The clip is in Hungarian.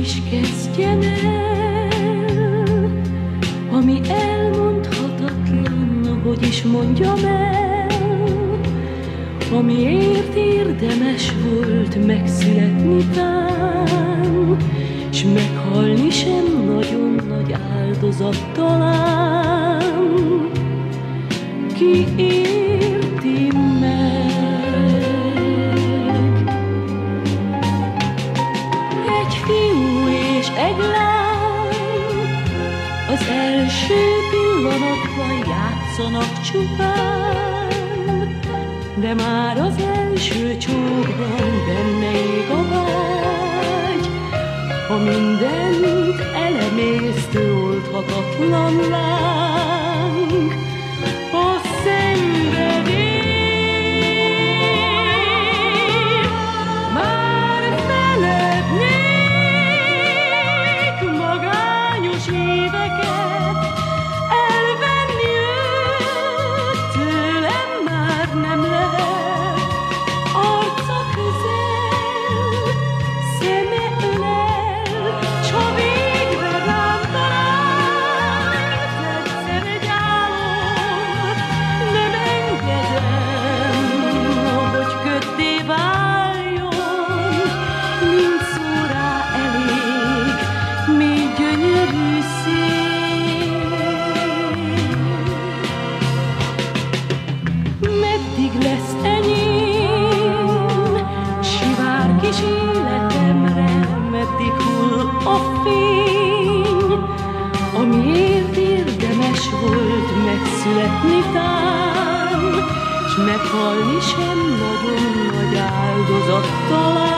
is kezdjen el, ami elmondhatatlan, hogy is mondjam el, amiért érdemes volt megszületni tám, s meghalni sem nagyon nagy áldozat talán. Ki ér egy lány. Az első pillanatban játszanak csupán, de már az első csókban benne ég a vágy, ha mindent elemésztő oldhatatlan láng, megszületni tán, s meghalni sem nagyon nagy áldozat talán.